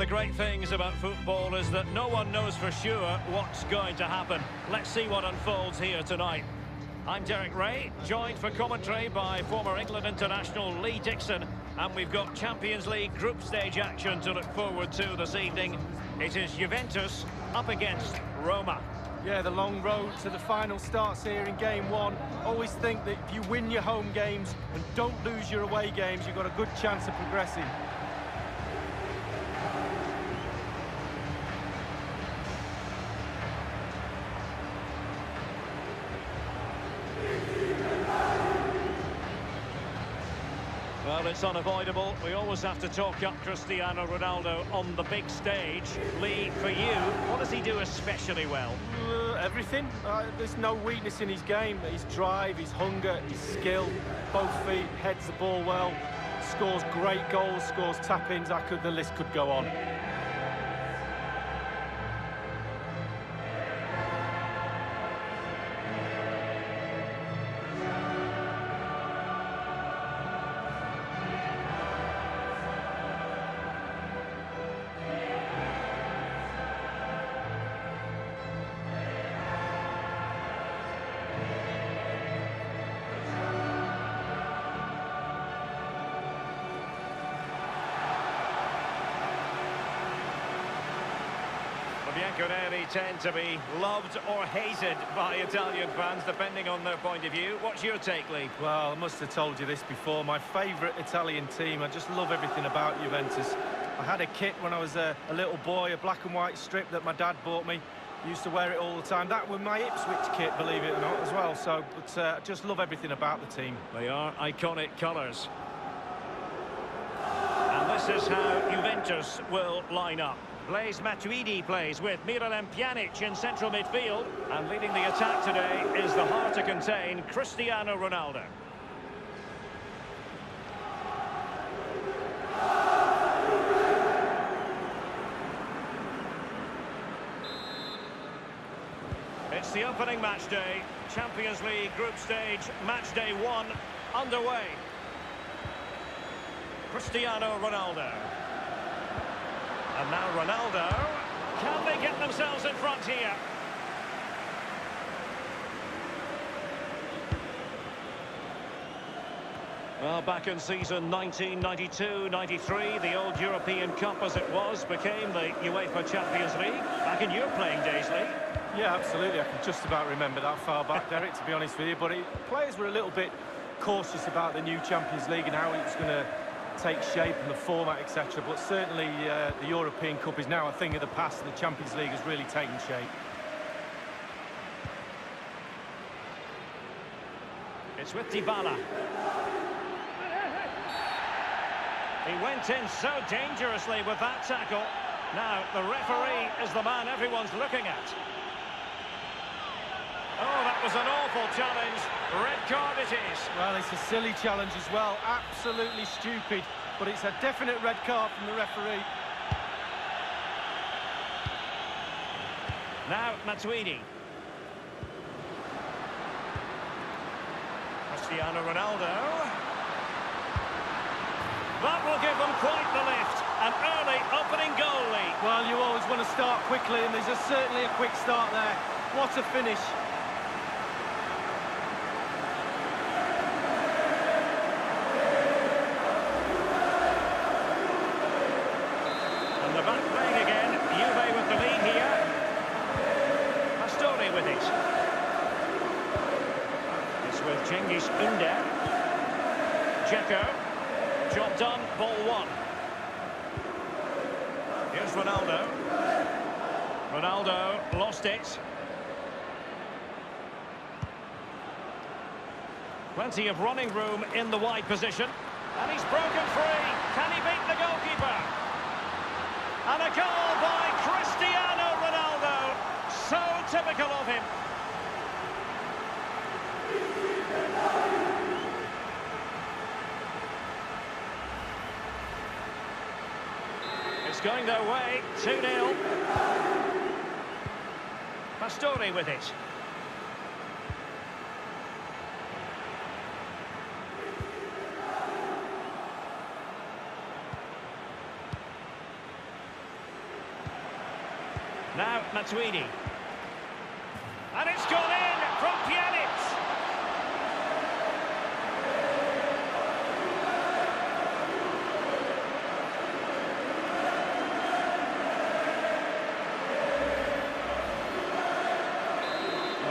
the great things about football is that no one knows for sure what's going to happen. Let's see what unfolds here tonight. I'm Derek Ray, joined for commentary by former England international Lee Dixon, and we've got Champions League group stage action to look forward to this evening. It is Juventus up against Roma. Yeah, the long road to the final starts here in game one. Always think that if you win your home games and don't lose your away games, you've got a good chance of progressing. Well, it's unavoidable. We always have to talk up Cristiano Ronaldo on the big stage. Lee, for you, what does he do especially well? Uh, everything. Uh, there's no weakness in his game. His drive, his hunger, his skill. Both feet, heads the ball well. Scores great goals, scores tap-ins. I could, the list could go on. The Bianconeri tend to be loved or hated by Italian fans, depending on their point of view. What's your take, Lee? Well, I must have told you this before. My favourite Italian team. I just love everything about Juventus. I had a kit when I was a, a little boy, a black and white strip that my dad bought me. Used to wear it all the time. That was my Ipswich kit, believe it or not, as well. So, but uh, I just love everything about the team. They are iconic colours. This is how Juventus will line up. Blaise Matuidi plays with Miralem Pjanic in central midfield. And leading the attack today is the hard to contain Cristiano Ronaldo. It's the opening match day. Champions League group stage, match day one, underway. Cristiano Ronaldo. And now Ronaldo. Can they get themselves in front here? Well, back in season 1992-93, the old European Cup as it was became the UEFA Champions League. Back in your playing days, Lee. Yeah, absolutely. I can just about remember that far back, Derek, to be honest with you. But it, players were a little bit cautious about the new Champions League and how it was going to take shape and the format, etc. But certainly uh, the European Cup is now a thing of the past and the Champions League has really taken shape. It's with Dybala. He went in so dangerously with that tackle. Now, the referee is the man everyone's looking at. Oh, that was an awful challenge. Red card it is. Well, it's a silly challenge as well. Absolutely stupid. But it's a definite red card from the referee. Now, Matuidi. Cristiano Ronaldo. That will give them quite the lift. An early opening goal lead. Well, you always want to start quickly, and there's a, certainly a quick start there. What a finish. And the back playing again. Juve with the lead here. Pastore with it. It's with Cengiz Ünder. Dzeko. Job done. Ball one. Here's Ronaldo. Ronaldo lost it. Plenty of running room in the wide position. And he's broken free. Can he beat the goalkeeper? And a goal by Cristiano Ronaldo. So typical of him. It's going their way. 2-0. Pastore with it. Now Matuidi. And it's gone in!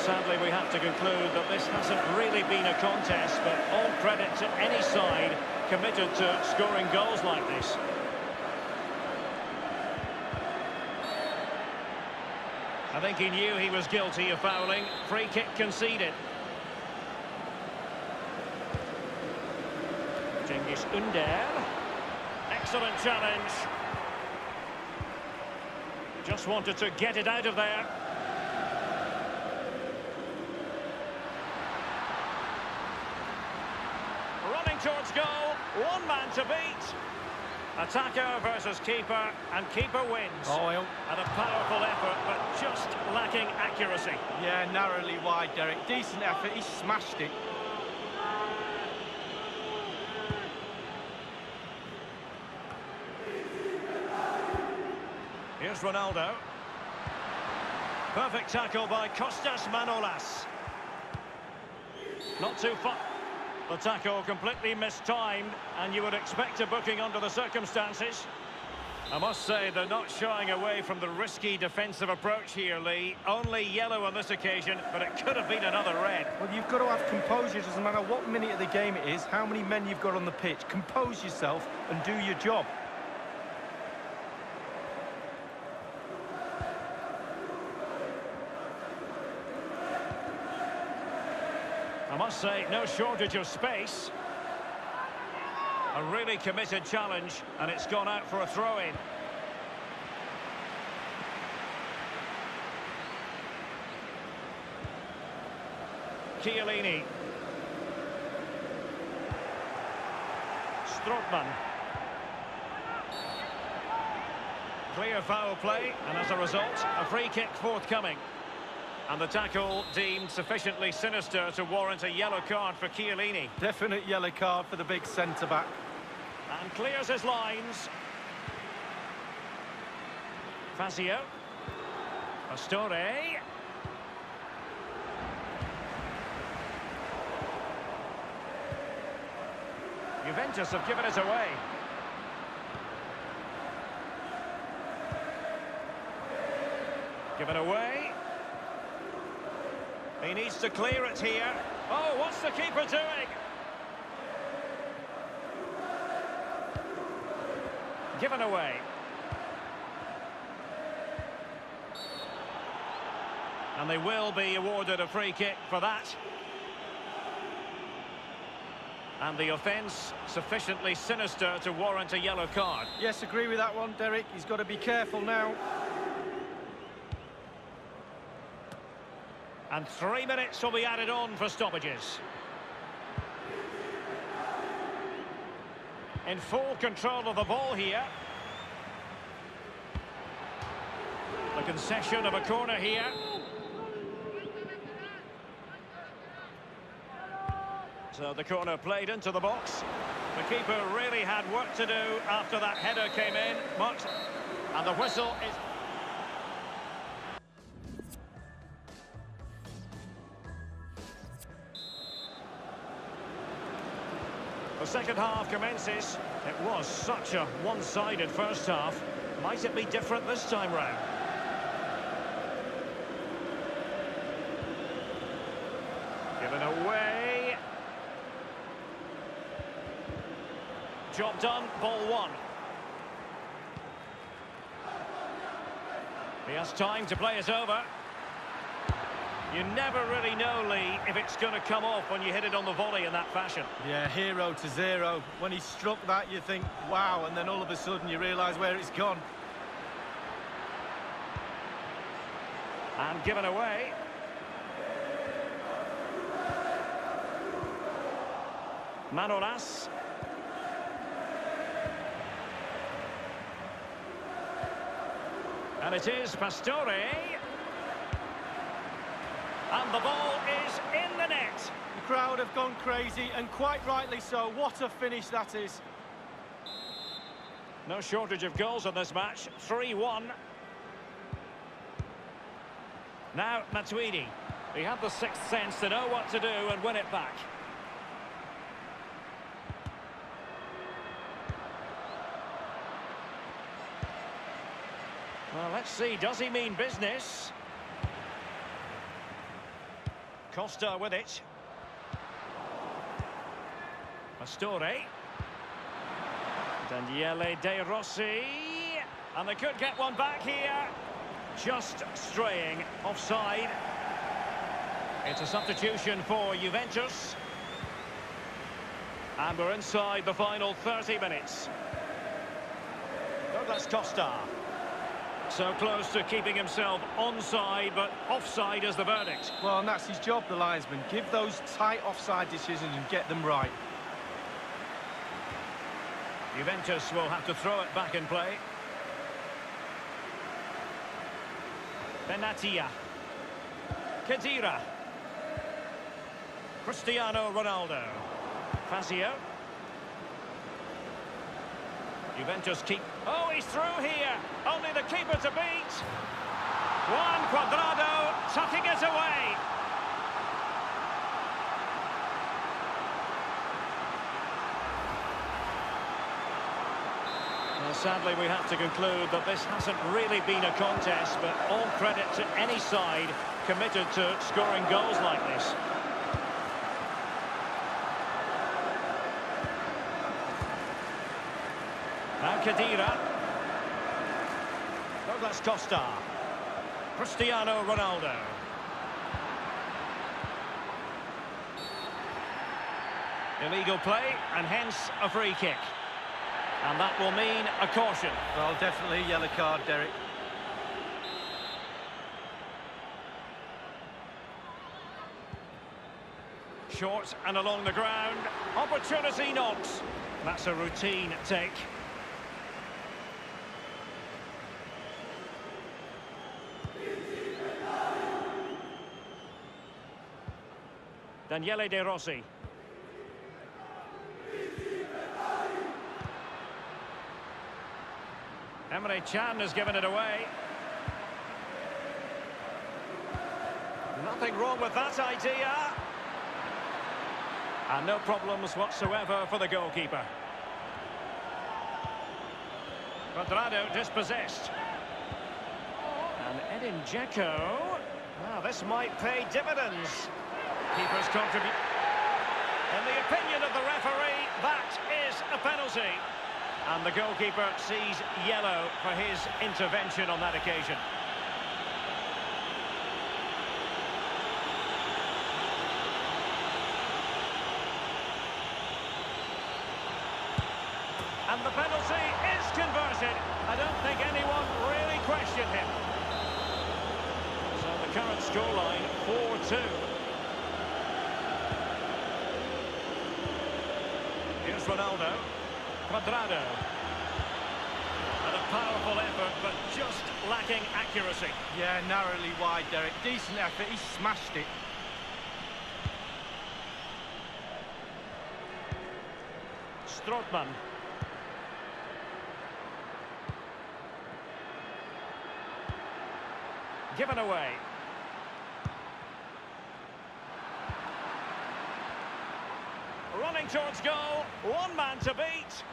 Sadly, we have to conclude that this hasn't really been a contest, but all credit to any side committed to scoring goals like this. I think he knew he was guilty of fouling. Free kick conceded. Cengiz Ünder. Excellent challenge. Just wanted to get it out of there. Running towards goal. One man to beat. Attacker versus keeper, and keeper wins. Oh, well. And a powerful effort, but just lacking accuracy. Yeah, narrowly wide, Derek. Decent effort. He smashed it. Here's Ronaldo. Perfect tackle by Kostas Manolas. Not too far. The tackle completely mistimed, and you would expect a booking under the circumstances. I must say, they're not shying away from the risky defensive approach here, Lee. Only yellow on this occasion, but it could have been another red. Well, you've got to have composure. Doesn't matter what minute of the game it is, how many men you've got on the pitch. Compose yourself and do your job. Must say, no shortage of space. A really committed challenge, and it's gone out for a throw-in. Chiellini. Strootman. Clear foul play, and as a result, a free kick forthcoming. And the tackle deemed sufficiently sinister to warrant a yellow card for Chiellini. Definite yellow card for the big centre-back. And clears his lines. Fazio. Pastore. Juventus have given it away. Given away. He needs to clear it here. Oh, what's the keeper doing? Given away. And they will be awarded a free kick for that. And the offence sufficiently sinister to warrant a yellow card. Yes, agree with that one, Derek. He's got to be careful now. And three minutes will be added on for stoppages. In full control of the ball here. The concession of a corner here. So the corner played into the box. The keeper really had work to do after that header came in. But, and the whistle is... second half commences. It was such a one-sided first half. Might it be different this time round? Given away. Job done, ball one. He has time to play it over. You never really know, Lee, if it's going to come off when you hit it on the volley in that fashion. Yeah, hero to zero. When he struck that, you think, wow, and then all of a sudden you realise where it's gone. And given away. Manolas. And it is Pastore. And the ball is in the net. The crowd have gone crazy, and quite rightly so. What a finish that is. No shortage of goals in this match. 3-1. Now Matuidi. He had the sixth sense to know what to do and win it back. Well, let's see. Does he mean business? Costa with it. Pastore. Daniele De Rossi. And they could get one back here. Just straying offside. It's a substitution for Juventus. And we're inside the final 30 minutes. Douglas Costa. So close to keeping himself onside, but offside is the verdict. Well, and that's his job, the linesman. Give those tight offside decisions and get them right. Juventus will have to throw it back in play. Benatia. Khedira. Cristiano Ronaldo. Fazio. Juventus keep... Oh, he's through here. Only the keeper to beat. Juan Cuadrado tucking it away. Well, sadly, we have to conclude that this hasn't really been a contest, but all credit to any side committed to scoring goals like this. Now Khedira. Douglas Costa. Cristiano Ronaldo. Illegal play, and hence a free kick. And that will mean a caution. Well, definitely yellow card, Derek. Short and along the ground. Opportunity knocks. That's a routine take. Daniele De Rossi. Emre Can has given it away. Nothing wrong with that idea. And no problems whatsoever for the goalkeeper. Cuadrado dispossessed. And Edin Dzeko. Now, this might pay dividends. In the opinion of the referee, that is a penalty. And the goalkeeper sees yellow for his intervention on that occasion. And the penalty is converted. I don't think anyone really questioned him. So the current scoreline, 4-2. Here's Ronaldo. Cuadrado. And a powerful effort, but just lacking accuracy. Yeah, narrowly wide, Derek. Decent effort. He smashed it. Strootman. Given away. Running towards goal. One man to beat.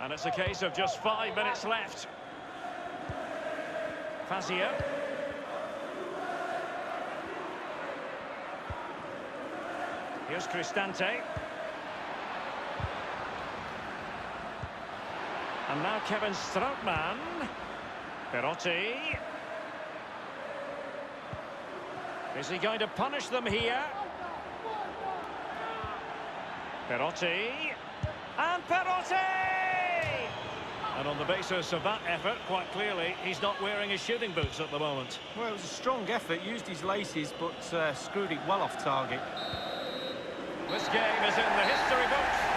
And it's a case of just five minutes left. Fazio. Here's Cristante. And now Kevin Strootman. Perotti. Is he going to punish them here? Perotti. And Perotti! And on the basis of that effort, quite clearly, he's not wearing his shooting boots at the moment. Well, it was a strong effort. Used his laces, but uh, screwed it well off target. This game is in